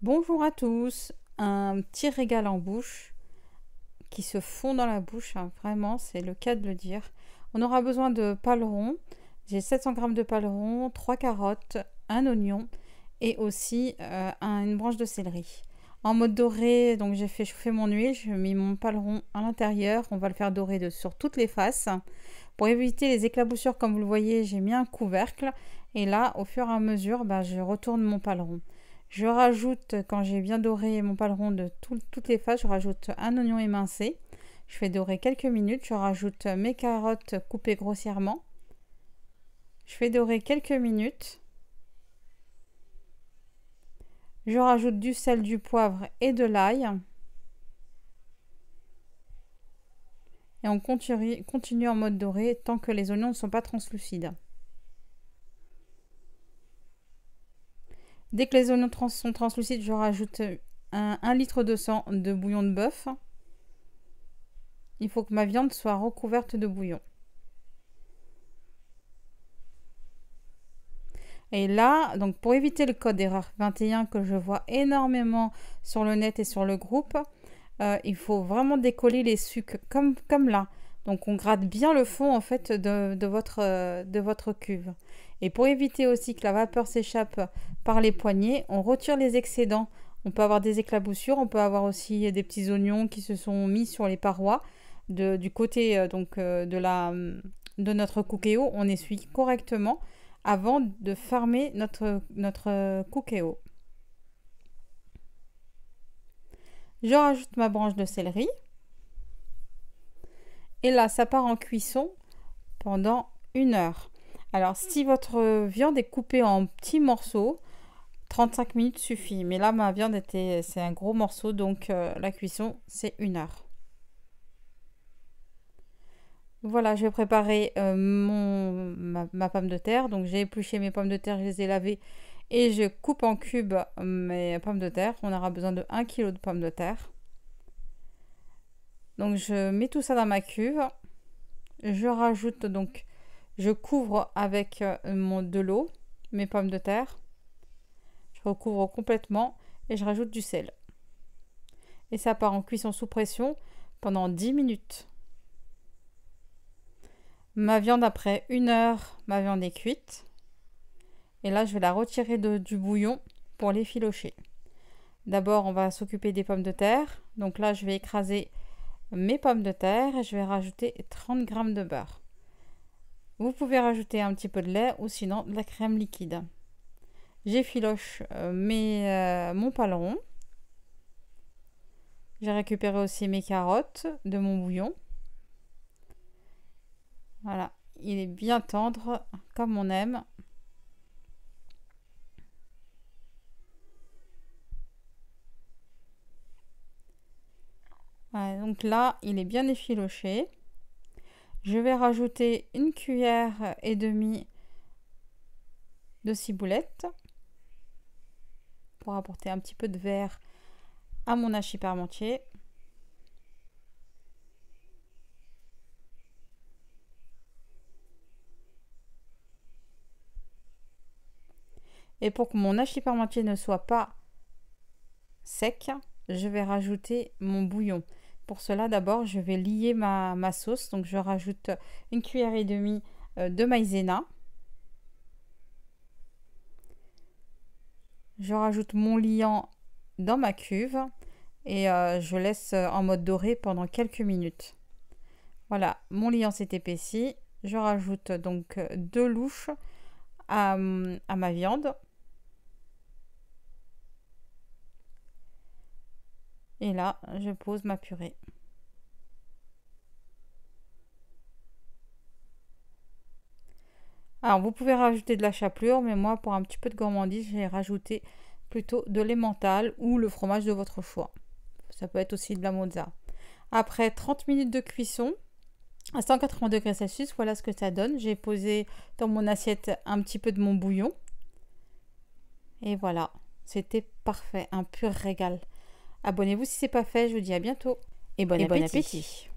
Bonjour à tous, un petit régal en bouche qui se fond dans la bouche, hein, vraiment, c'est le cas de le dire. On aura besoin de paleron, j'ai 700 g de paleron, 3 carottes, un oignon et aussi euh, une branche de céleri. En mode doré, donc j'ai fait chauffer mon huile, je mis mon paleron à l'intérieur, on va le faire dorer de, sur toutes les faces. Pour éviter les éclaboussures, comme vous le voyez, j'ai mis un couvercle et là, au fur et à mesure, bah, je retourne mon paleron. Je rajoute, quand j'ai bien doré mon paleron de toutes les faces, je rajoute un oignon émincé. Je fais dorer quelques minutes. Je rajoute mes carottes coupées grossièrement. Je fais dorer quelques minutes. Je rajoute du sel, du poivre et de l'ail. Et on continue, continue en mode doré tant que les oignons ne sont pas translucides. Dès que les oignons sont translucides, je rajoute un, litre de sang de bouillon de bœuf. Il faut que ma viande soit recouverte de bouillon. Et là, donc pour éviter le code erreur 21 que je vois énormément sur le net et sur le groupe, euh, il faut vraiment décoller les comme, comme là. Donc on gratte bien le fond en fait de, votre, euh, de votre cuve. Et pour éviter aussi que la vapeur s'échappe par les poignées, on retire les excédents. On peut avoir des éclaboussures, on peut avoir aussi des petits oignons qui se sont mis sur les parois. du côté euh, donc, euh, de, la, de notre cookéo, on essuie correctement avant de fermer notre, notre cookéo. Je rajoute ma branche de céleri. Et là, ça part en cuisson pendant une heure. Alors, si votre viande est coupée en petits morceaux, 35 minutes suffit. Mais là, ma viande était, c'est un gros morceau, donc euh, la cuisson, c'est une heure. Voilà, je vais préparer euh, mon, ma, pomme de terre. Donc, j'ai épluché mes pommes de terre, je les ai lavées et je coupe en cubes mes pommes de terre. On aura besoin de 1 kg de pommes de terre. Donc, je mets tout ça dans ma cuve. Je rajoute donc je couvre avec euh, mon, de l'eau mes pommes de terre. Je recouvre complètement et je rajoute du sel. Et ça part en cuisson sous pression pendant 10 minutes. Ma viande après une heure, ma viande est cuite. Et là, je vais la retirer du bouillon pour l'effilocher. D'abord, on va s'occuper des pommes de terre. Donc là, je vais écraser mes pommes de terre et je vais rajouter 30 g de beurre. Vous pouvez rajouter un petit peu de lait ou sinon de la crème liquide. J'effiloche euh, euh, mon paleron. J'ai récupéré aussi mes carottes de mon bouillon. Voilà, il est bien tendre comme on aime. Donc là, il est bien effiloché. Je vais rajouter une cuillère et demie de ciboulette pour apporter un petit peu de verre à mon hachis parmentier. Et pour que mon hachis parmentier ne soit pas sec, je vais rajouter mon bouillon. Pour cela, d'abord, je vais lier ma, sauce. Donc, je rajoute une cuillère et demie euh, de maïzena. Je rajoute mon liant dans ma cuve et euh, je laisse euh, en mode doré pendant quelques minutes. Voilà, mon liant s'est épaissi. Je rajoute donc deux louches à ma viande. Et là, je pose ma purée. Alors, vous pouvez rajouter de la chapelure, mais moi, pour un petit peu de gourmandise, j'ai rajouté plutôt de l'emmental ou le fromage de votre choix. Ça peut être aussi de la mozza. Après 30 minutes de cuisson, à 180 degrés Celsius, voilà ce que ça donne. J'ai posé dans mon assiette un petit peu de mon bouillon. Et voilà, c'était parfait, un pur régal. Abonnez-vous si ce n'est pas fait, je vous dis à bientôt et bon, appétit.